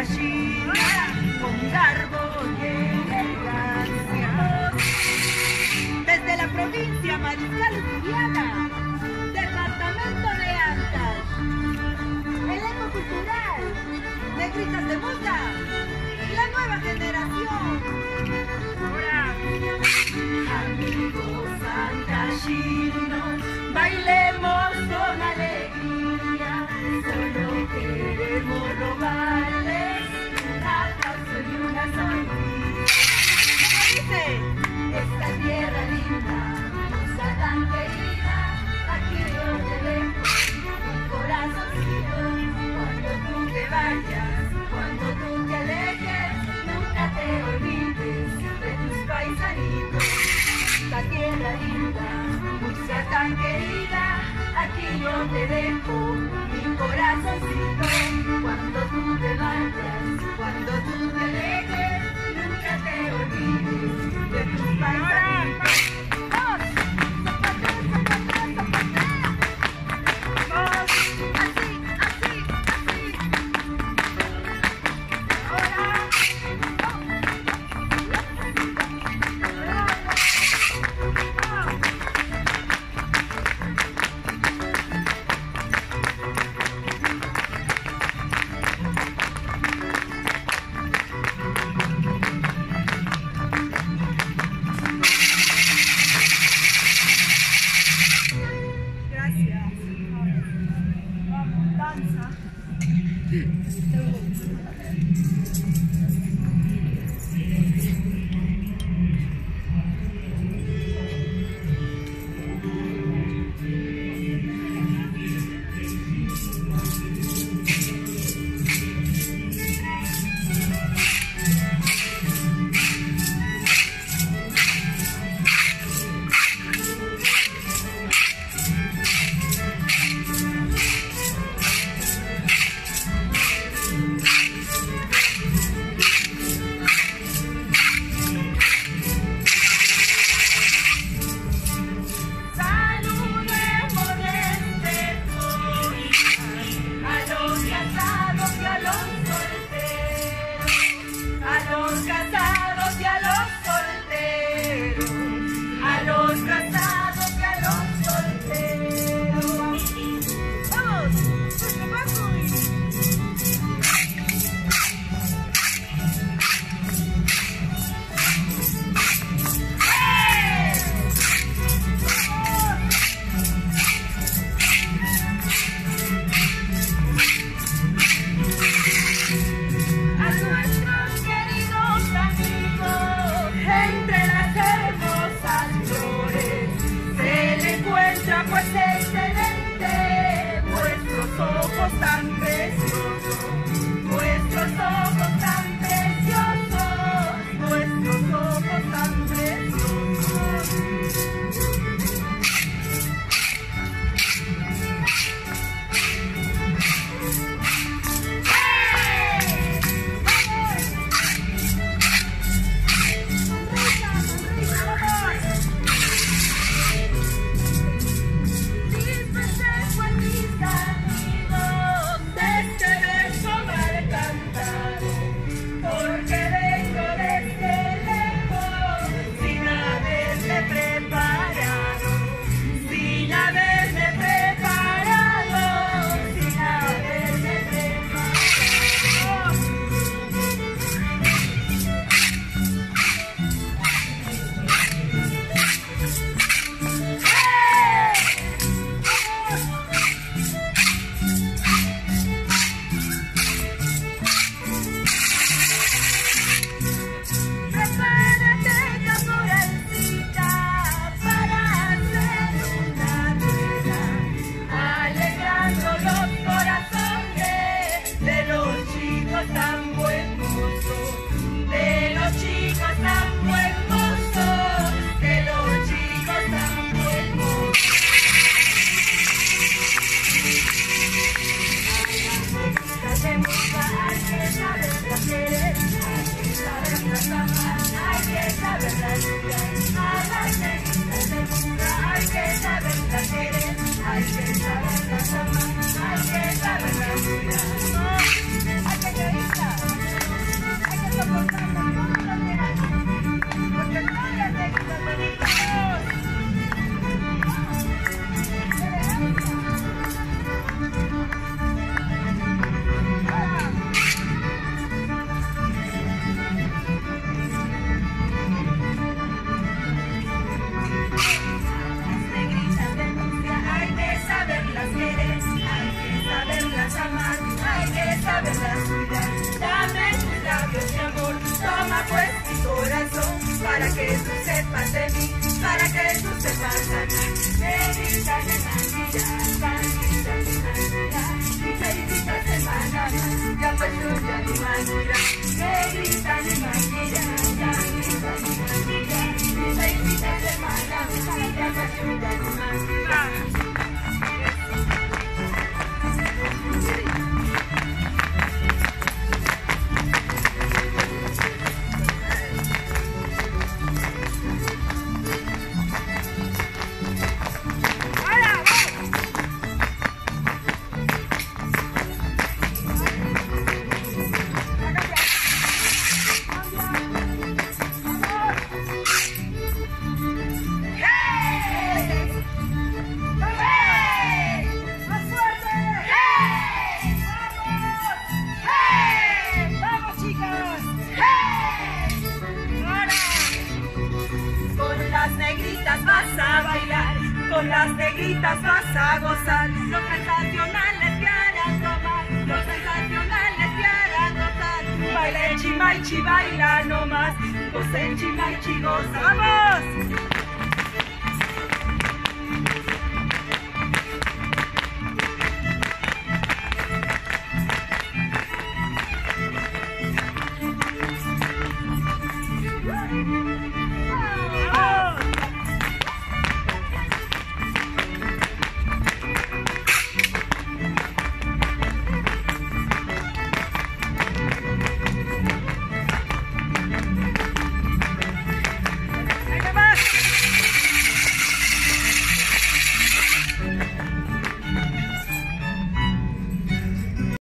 ancashina, con garbo y elegancia. Desde la provincia Mariscal Juliana, departamento de Ancash, elenco cultural, negritas de muda, la nueva generación. Ahora, amigos ancashinos, bailemos dejo mi corazoncito. Cuando tú te vayas, cuando tú te alejes, nunca te olvides de tus paisanitos. Have a it. a. que tú sepas de mí, para que tú sepas de mí. Bendita semana, bendita semana, mi felicita semana, ya pues tuya mi manera. Bendita semana, ya mi felicita semana, ya pues tuya mi manera. Las negritas vas a bailar, con las negritas vas a gozar. Los sensacionales te tomar, los sensacionales te gozar. Baila el chimaichi, baila nomás, goza el chimaichi, gozamos.